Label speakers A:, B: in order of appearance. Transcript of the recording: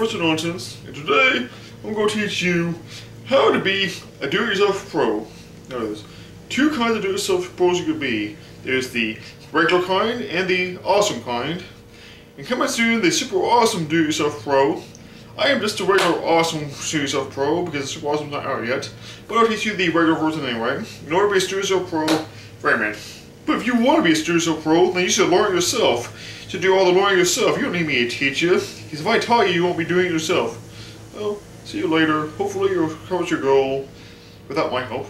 A: Professor Nonsense, and today I'm going to teach you how to be a do-it-yourself pro. Now there's two kinds of do-it-yourself pros you could be. There's the regular kind and the awesome kind. And coming soon, the super awesome do-it-yourself pro. I am just a regular awesome do-it-yourself pro because super awesome's not out yet. But I'll teach you the regular version anyway. In order to be a do-it-yourself pro, right man. But if you want to be a do-it-yourself pro, then you should learn yourself to do all the learning yourself. You don't need me to teach you. Because if I taught you, you won't be doing it yourself. Well, see you later. Hopefully you'll accomplish your goal without my help.